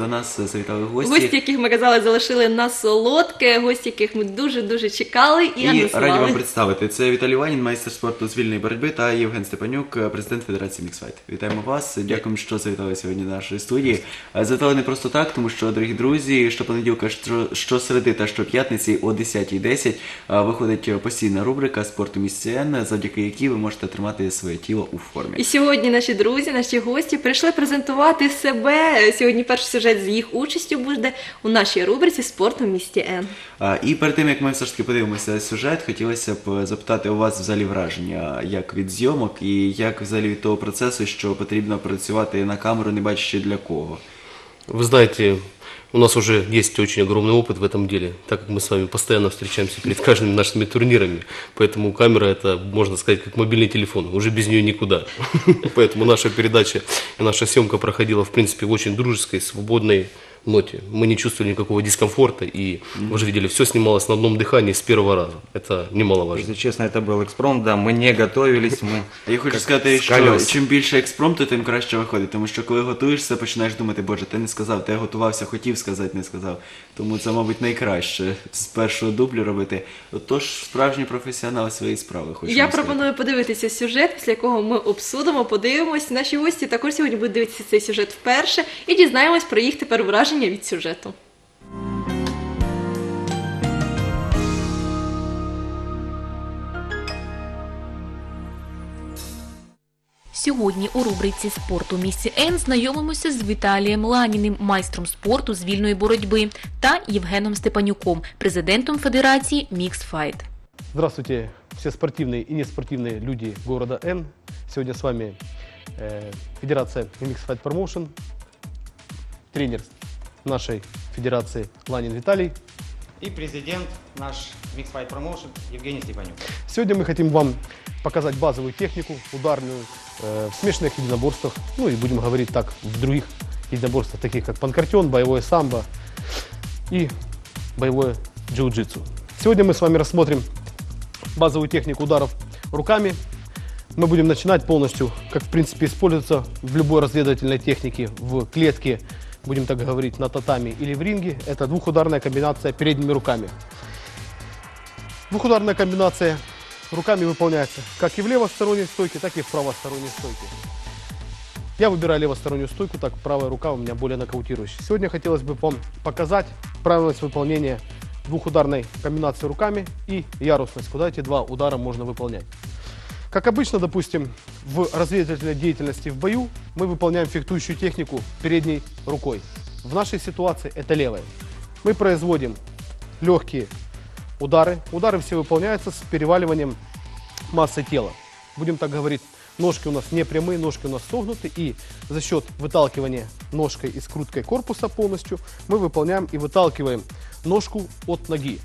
до нас завітали гості. Гості, яких ми казали, залишили на солодке, гості, яких ми дуже дуже чекали і, І раді вам представити. Це Віталій Ванін, майстер спорту з вільної боротьби та Євген Степанюк, президент Федерації Міксфайт. Вітаємо вас. Дякуємо, що завітали сьогодні до нашої студії. Завітали не просто так, тому що, дорогі друзі, щопонеділка, що- щосереди та щоп'ятниці о 10.10 е, виходить постійна рубрика спорту місці Н, завдяки якій ви можете тримати своє тіло у формі. І сьогодні наші друзі, наші гості прийшли презентувати себе. Сьогодні перший сюжет з їх участю буде у нашій рубриці Спорт у місті Н. А, І перед тим як ми все ж таки подивимося сюжет, хотілося б запитати у вас взагалі враження як від зйомок і як взагалі від того процесу, що потрібно працювати на камеру, не бачачи для кого. Вы знаете, у нас уже есть очень огромный опыт в этом деле, так как мы с вами постоянно встречаемся перед каждыми нашими турнирами. Поэтому камера это, можно сказать, как мобильный телефон. Уже без нее никуда. Поэтому наша передача и наша съемка проходила, в принципе, в очень дружеской, свободной ноте. Мы не чувствовали никакого дискомфорта. И вы же видели, все снималось на одном дыхании с первого раза. Это немаловажно. Если честно, это был экспромт, да, мы не готовились, мы... Я хочу как сказати, с що колес. чим більше експромту, тим краще виходить. Тому що коли готуєшся, починаєш думати, боже, ти не сказав, ти готувався, хотів сказати, не сказав. Тому це, мабуть, найкраще з першого дублю робити. Отож, справжній професіонал своєї справи. Хочу Я вам сказати. пропоную подивитися сюжет, після якого ми обсудимо, подивимось. Наші гості також сьогодні будуть дивитися цей сюжет вперше і дізнаємось про їх тепер враження від сюжету. Сьогодні у рубриці «Спорт у місті Н» знайомимося з Віталієм Ланіним, майстром спорту з вільної боротьби, та Євгеном Степанюком, президентом Федерації Міксфайт. Здравствуйте, все спортивные и неспортивные люди города Н. Сегодня с вами э, Федерация Mix Fight Promotion, тренер нашей федерации Ланин Виталий. И президент наш Mix Fight Promotion Евгений Степанюк. Сегодня мы хотим вам показать базовую технику, ударную, э, в смешанных единоборствах, ну и будем говорить так, в других единоборствах, таких как панкратион, боевое самбо и боевое джиу-джитсу. Сегодня мы с вами рассмотрим базовую технику ударов руками. Мы будем начинать полностью, как в принципе используется в любой разведывательной технике, в клетке, будем так говорить, на татами или в ринге. Это двухударная комбинация передними руками. Двухударная комбинация руками выполняется как и в левосторонней стойке, так и в правосторонней стойке. Я выбираю левостороннюю стойку, так правая рука у меня более нокаутирующая. Сегодня хотелось бы вам показать правильность выполнения двухударной комбинации руками и ярусность, куда эти два удара можно выполнять. Как обычно, допустим, в разведывательной деятельности в бою мы выполняем фехтующую технику передней рукой. В нашей ситуации это левая. Мы производим легкие удары. Удары все выполняются с переваливанием массы тела. Будем так говорить, ножки у нас не прямые, ножки у нас согнуты. И за счет выталкивания ножкой и скруткой корпуса полностью мы выполняем и выталкиваем ножку от ноги.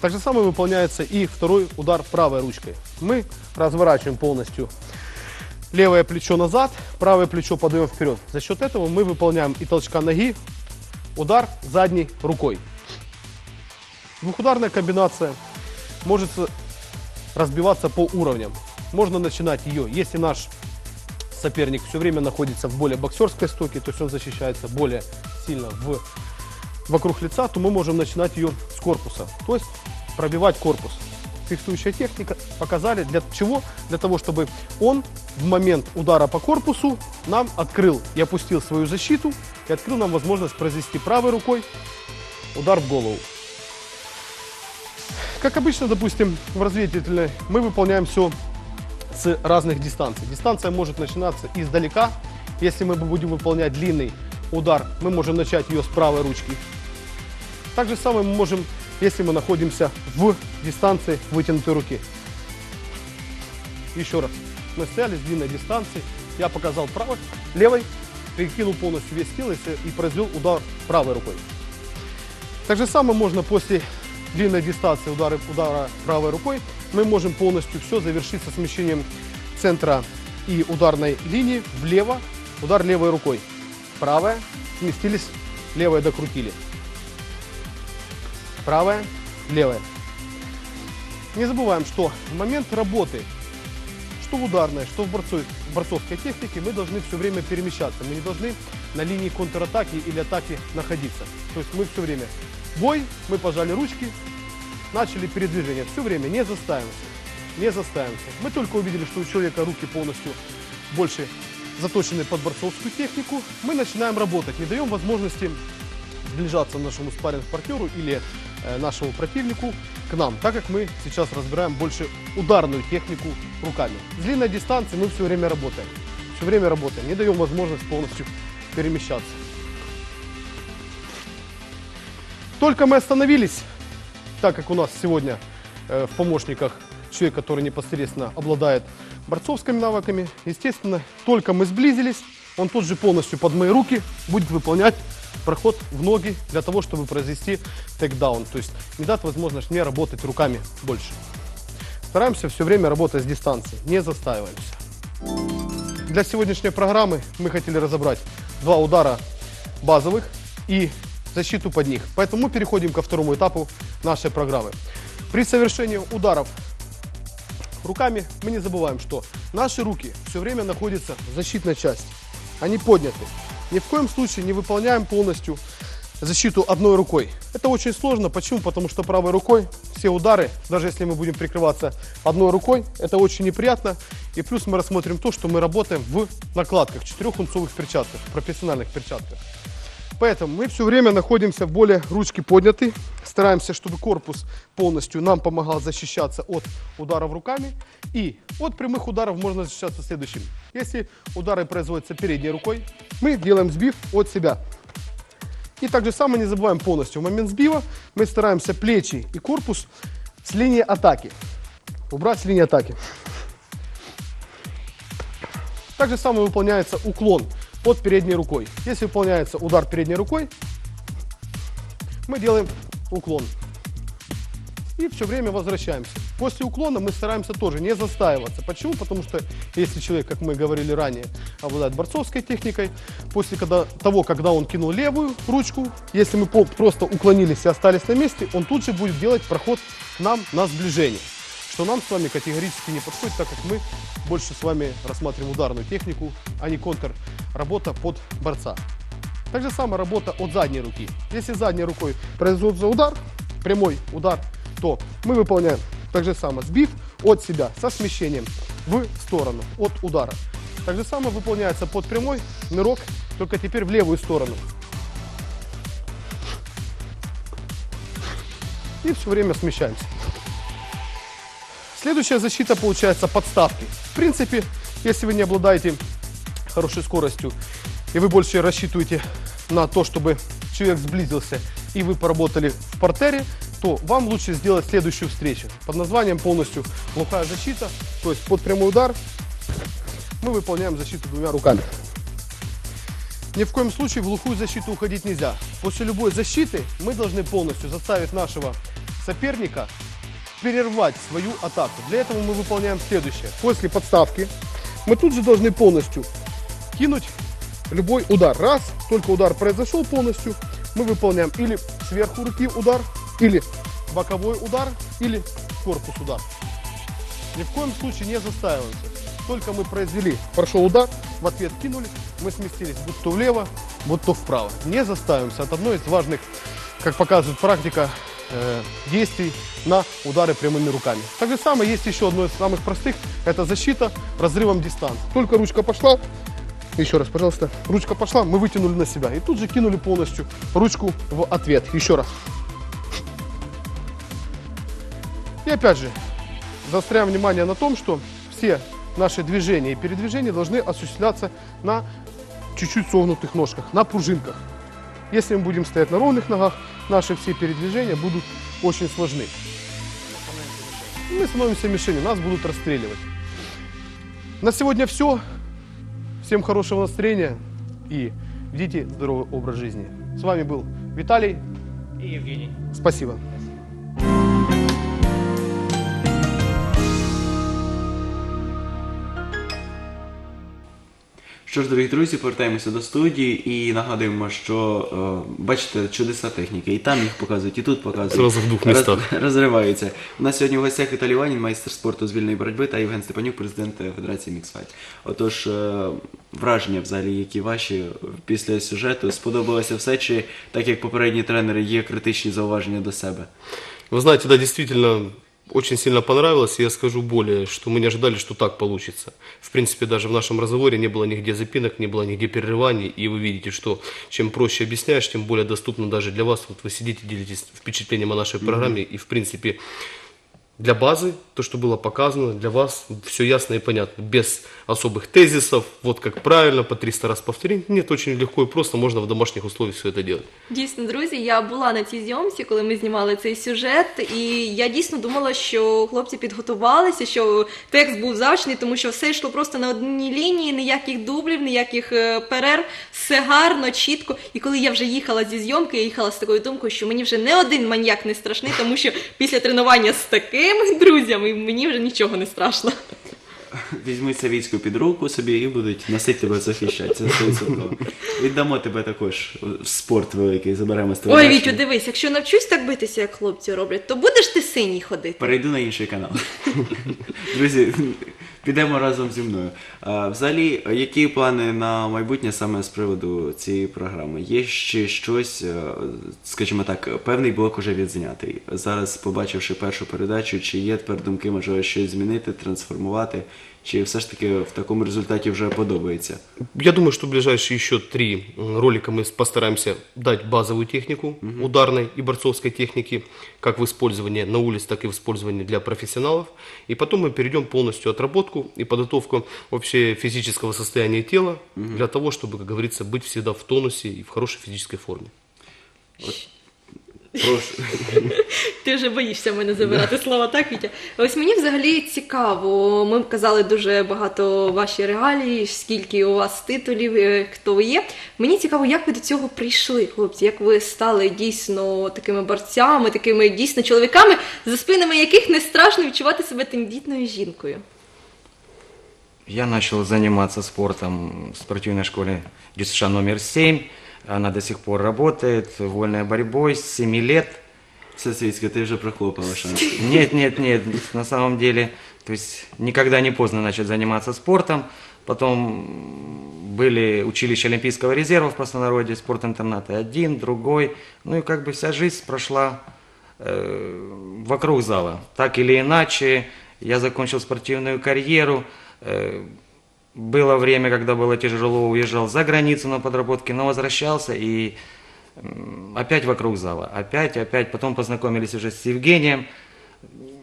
Так же самое выполняется и второй удар правой ручкой. Мы разворачиваем полностью левое плечо назад, правое плечо подаем вперед. За счет этого мы выполняем и толчка ноги, удар задней рукой. Двухударная комбинация может разбиваться по уровням. Можно начинать ее, если наш соперник все время находится в более боксерской стойке, то есть он защищается более сильно в, вокруг лица, то мы можем начинать ее с корпуса, то есть пробивать корпус. Фехтующая техника показали для чего? Для того, чтобы он в момент удара по корпусу нам открыл и опустил свою защиту и открыл нам возможность произвести правой рукой удар в голову. Как обычно, допустим, в разведывательной мы выполняем все с разных дистанций. Дистанция может начинаться издалека. Если мы будем выполнять длинный удар, мы можем начать ее с правой ручки. Так же самое мы можем, если мы находимся в дистанции вытянутой руки. Еще раз. Мы стояли с длинной дистанции. Я показал правой, левой, перекинул полностью вес силы и произвел удар правой рукой. Так же самое можно после длинной дистанции удара, удара правой рукой. Мы можем полностью все завершить со смещением центра и ударной линии влево. Удар левой рукой. Правая. Сместились. Левая докрутили. Правая. Левая. Не забываем, что в момент работы, что в ударной, что в, в борцовской технике мы должны все время перемещаться. Мы не должны на линии контратаки или атаки находиться. То есть мы все время бой, мы пожали ручки, начали передвижение. Все время не заставимся. Не заставимся. Мы только увидели, что у человека руки полностью больше заточены под борцовскую технику. Мы начинаем работать, не даем возможности сближаться нашему спарринг-партнеру или э, нашему противнику к нам, так как мы сейчас разбираем больше ударную технику руками. С длинной дистанции мы все время работаем. Все время работаем, не даем возможность полностью перемещаться. Только мы остановились, так как у нас сегодня э, в помощниках человек, который непосредственно обладает борцовскими навыками, естественно, только мы сблизились, он тут же полностью под мои руки будет выполнять проход в ноги для того, чтобы произвести тейкдаун, то есть не дать возможность мне работать руками больше. Стараемся все время работать с дистанции, не застаиваемся. Для сегодняшней программы мы хотели разобрать два удара базовых и защиту под них. Поэтому мы переходим ко второму этапу нашей программы. При совершении ударов руками мы не забываем, что наши руки все время находятся в защитной части. Они подняты. Ни в коем случае не выполняем полностью защиту одной рукой. Это очень сложно. Почему? Потому что правой рукой все удары, даже если мы будем прикрываться одной рукой, это очень неприятно. И плюс мы рассмотрим то, что мы работаем в накладках, четырехунцовых перчатках, профессиональных перчатках. Поэтому мы все время находимся в более ручки подняты, стараемся, чтобы корпус полностью нам помогал защищаться от ударов руками. И от прямых ударов можно защищаться следующим. Если удары производятся передней рукой, мы делаем сбив от себя. И так же самое не забываем полностью. В момент сбива мы стараемся плечи и корпус с линии атаки. Убрать с линии атаки. Так же самое выполняется уклон под передней рукой. Если выполняется удар передней рукой, мы делаем уклон. И все время возвращаемся. После уклона мы стараемся тоже не застаиваться. Почему? Потому что если человек, как мы говорили ранее, обладает борцовской техникой, после когда, того, когда он кинул левую ручку, если мы просто уклонились и остались на месте, он тут же будет делать проход нам на сближение. Что нам с вами категорически не подходит, так как мы больше с вами рассматриваем ударную технику, а не контр работа под борца. Так же самое работа от задней руки. Если задней рукой производится удар, прямой удар, то мы выполняем так же самое сбив от себя со смещением в сторону от удара. Так же самое выполняется под прямой нырок, только теперь в левую сторону. И все время смещаемся. Следующая защита получается подставки. В принципе, если вы не обладаете хорошей скоростью и вы больше рассчитываете на то, чтобы человек сблизился и вы поработали в портере, то вам лучше сделать следующую встречу под названием полностью глухая защита, то есть под прямой удар мы выполняем защиту двумя руками. Ни в коем случае в глухую защиту уходить нельзя. После любой защиты мы должны полностью заставить нашего соперника перервать свою атаку. Для этого мы выполняем следующее. После подставки мы тут же должны полностью кинуть любой удар. Раз, только удар произошел полностью, мы выполняем или сверху руки удар, или боковой удар, или корпус удар. Ни в коем случае не застаиваемся. Только мы произвели, прошел удар, в ответ кинули, мы сместились будь то влево, будь то вправо. Не заставимся. Это одно из важных, как показывает практика, э, действий на удары прямыми руками. Так же самое есть еще одно из самых простых, это защита разрывом дистанции. Только ручка пошла, еще раз, пожалуйста, ручка пошла, мы вытянули на себя и тут же кинули полностью ручку в ответ. Еще раз. И опять же, заостряем внимание на том, что все наши движения и передвижения должны осуществляться на чуть-чуть согнутых ножках, на пружинках. Если мы будем стоять на ровных ногах, наши все передвижения будут очень сложны. Мы становимся мишенью, нас будут расстреливать. На сегодня все. Всем хорошего настроения и ведите здоровый образ жизни. С вами был Виталий. И Евгений. Спасибо. Що ж, дорогі друзі, повертаємося до студії і нагадуємо, що е, бачите чудеса техніки. І там їх показують, і тут показують. Зразу в двох містах. розриваються. У нас сьогодні в гостях Віталій Ванін, майстер спорту з вільної боротьби, та Євген Степанюк, президент Федерації Міксфайт. Отож, е, враження взагалі, які ваші після сюжету, сподобалося все, чи так як попередні тренери є критичні зауваження до себе? Вы знаете, да, действительно, очень сильно понравилось. И я скажу более, что мы не ожидали, что так получится. В принципе, даже в нашем разговоре не было нигде запинок, не было нигде перерываний. И вы видите, что чем проще объясняешь, тем более доступно даже для вас. Вот вы сидите, делитесь впечатлением о нашей программе. И, в принципе, для базы, то, что было показано, для вас все ясно и понятно. Без особых тезисов, вот как правильно, по 300 раз повторить. Нет, очень легко и просто, можно в домашних условиях все это делать. Дійсно, друзі, я була на цій зйомці, коли ми знімали цей сюжет, і я дійсно думала, що хлопці підготувалися, що текст був завчений, тому що все йшло просто на одній лінії, ніяких дублів, ніяких е, перерв, все гарно, чітко. І коли я вже їхала зі зйомки, я їхала з такою думкою, що мені вже не один маньяк не страшний, тому що після тренування з Такими друзями мені вже нічого не страшно. Візьмуть Савіцьку під руку собі і будуть носити тебе захищати. Це 100%. Віддамо тебе також в спорт великий, заберемо з тебе. Ой. Вітю, дивись, якщо навчусь так битися, як хлопці роблять, то будеш ти синій ходити. Перейду на інший канал. Друзі, підемо разом зі мною. Взагалі, які плани на майбутнє саме з приводу цієї програми? Є ще щось, е, скажімо так, певний блок уже відзнятий. Зараз, побачивши першу передачу, чи є тепер думки, можливо, щось змінити, трансформувати, чи все ж таки в такому результаті вже подобається? Я думаю, что в ближайшие еще три ролика мы постараемся дать базовую технику ударной и борцовской техники, как в использовании на улице, так и в использовании для профессионалов. И потом мы перейдем полностью отработку и подготовку вообще физического состояния тела для того, чтобы, как говорится, быть всегда в тонусе и в хорошей физической форме. Прошу. Ти вже боїшся мене забирати слова, так, Вітя? Ось мені взагалі цікаво. Ми казали дуже багато ваші регалії, скільки у вас титулів, е, хто ви є. Мені цікаво, як ви до цього прийшли, хлопці, як ви стали дійсно такими борцями, такими дійсно чоловіками, за спинами яких не страшно відчувати себе тендітною жінкою. Я начал заниматься спортом в спортивной школе ДЮСШ номер 7. Она до сих пор работает, вольной борьбой с 7 лет. Все світське, ти вже прохлопала шанс. Нет, нет, нет, на самом деле, то есть никогда не поздно начать заниматься спортом. Потом были училища Олимпийского резерва в простонародье, спортинтернаты один, другой. Ну и как бы вся жизнь прошла э, вокруг зала. Так или иначе, я закончил спортивную карьеру. Э, было время, когда было тяжело, уезжал за границу на подработки, но возвращался и опять вокруг зала. Опять, опять. Потом познакомились уже с Евгением.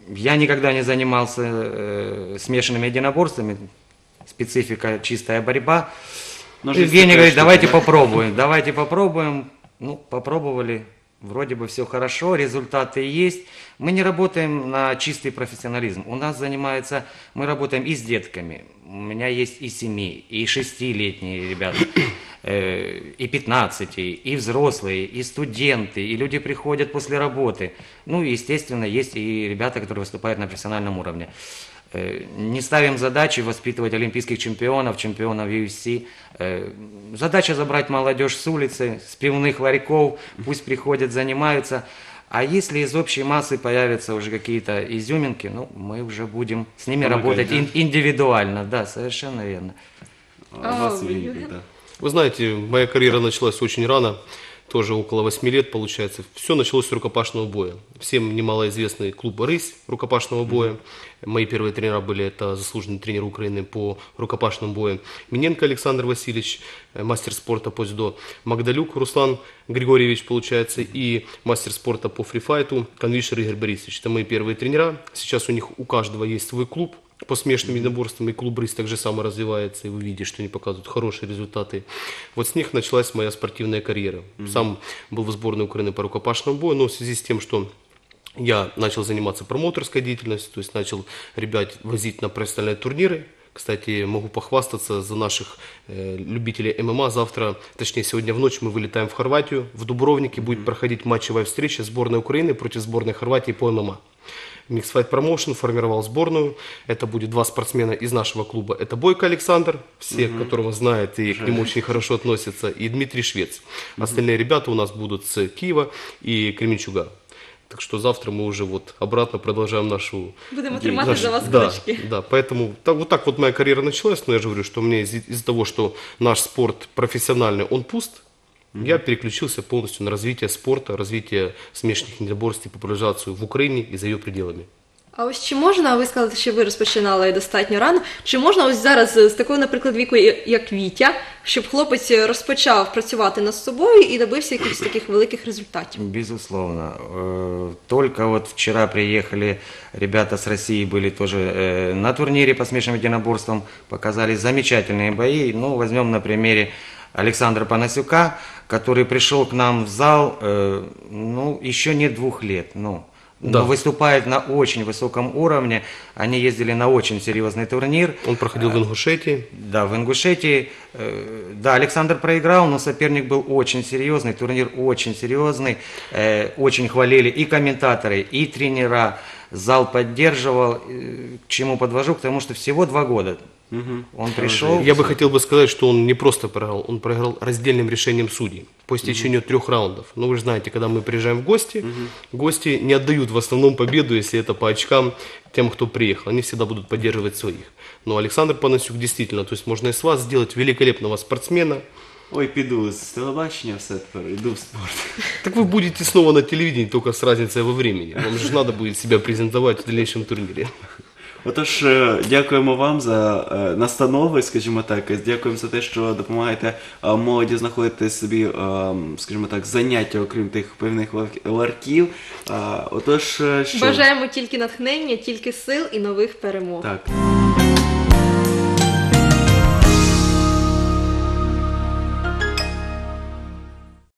Я никогда не занимался э, смешанными единоборствами. Специфика чистая борьба. Жизнь Евгений говорит, давайте да?» попробуем, давайте попробуем. Ну, попробовали. Вроде бы все хорошо, результаты есть. Мы не работаем на чистый профессионализм. У нас занимается, мы работаем и с детками. У меня есть и семи, и шестилетние ребята, э, и 15, и взрослые, и студенты, и люди приходят после работы. Ну, естественно, есть и ребята, которые выступают на профессиональном уровне. Э, Не ставим задачи воспитывать олимпийских чемпионов, чемпионов UFC. Э, Задача забрать молодежь с улицы, с пивных ларьков, пусть приходят, занимаются. А если из общей массы появятся уже какие-то изюминки, ну, мы уже будем с ними Помогать, работать да? ин- индивидуально. Да, совершенно верно. А вас А, так. Вы знаете, моя карьера началась очень рано, тоже около 8 лет получается. Все началось с рукопашного боя. Всем немалоизвестный клуб «Рысь» рукопашного боя. Мои первые тренера были это заслуженный тренер Украины по рукопашному бою. Миненко Александр Васильевич, э, мастер спорта по дзюдо. Магдалюк Руслан Григорьевич, получается, и мастер спорта по фрифайту Конвишер Игорь Борисович. Это мои первые тренера. Сейчас у них у каждого есть свой клуб по смешанным единоборствам, и клуб «Рысь» так же само развивается, и вы видите, что они показывают хорошие результаты. Вот с них началась моя спортивная карьера. Сам был в сборной Украины по рукопашному бою, но в связи с тем, что я начал заниматься промоутерской деятельностью, то есть начал ребят возить на профессиональные турниры. Кстати, могу похвастаться за наших э, любителей ММА. Завтра, точнее сегодня в ночь мы вылетаем в Хорватию. В Дубровнике будет проходить матчевая встреча сборной Украины против сборной Хорватии по ММА. Mixed Fight Promotion формировал сборную. Это будет два спортсмена из нашего клуба. Это Бойко Александр, все, которого знает и к нему очень хорошо относятся, и Дмитрий Швец. Остальные ребята у нас будут с Киева и Кременчуга. Так что завтра мы уже вот обратно продолжаем нашу... Будемо де- тримати наш- за вас да, кулачки. да, поэтому так, вот так вот моя карьера началась, но я же говорю, что меня из- из-за того, что наш спорт профессиональный, он пуст, я переключился полностью на развитие спорта, развитие смешанных единоборств и популяризацию в Украине и за ее пределами. А ось чи можна, ви сказали, що ви розпочинали достатньо рано. Чи можна ось зараз з такого, наприклад, віку, як Вітя, щоб хлопець розпочав працювати над собою і добився якихось таких великих результатів? Безусловно. Э, Только вот вчера приехали ребята с России, были тоже э, на турнире по смешанным единоборствам, показали замечательные бои. Ну, возьмем на примере Александра Панасюка, который пришел к нам в зал, э, ну, еще нет двух лет, ну, Да. выступает на очень высоком уровне. Они ездили на очень серьезный турнир. Он проходил в Ингушетии. Да, в Ингушетии. э, Да, Александр проиграл, но соперник был очень серьезный, турнир очень серьезный. э, Очень хвалили и комментаторы, и тренера. Зал поддерживал. э, К чему подвожу? К тому, что всего два года. Он пришел. Я бы хотел бы сказать, что он не просто проиграл, он проиграл раздельным решением судей по истечению трех раундов. Но вы же знаете, когда мы приезжаем в гости, гости не отдают в основном победу, если это по очкам тем, кто приехал. Они всегда будут поддерживать своих. Но Александр Панасюк действительно, то есть можно из вас сделать великолепного спортсмена. Ой, піду з телебачення, все тепер йду в спорт. Так вы будете снова на телевидении, только с разницей во времени. Вам же надо будет себя презентовать в дальнейшем турнире. Отож, е, дякуємо вам за е, настанови, скажімо так. Дякуємо за те, що допомагаєте е, молоді знаходити собі, скажімо так, заняття, окрім тих певних лар- ларків. Отож, що Бажаємо тільки натхнення, тільки сил і нових перемог. так.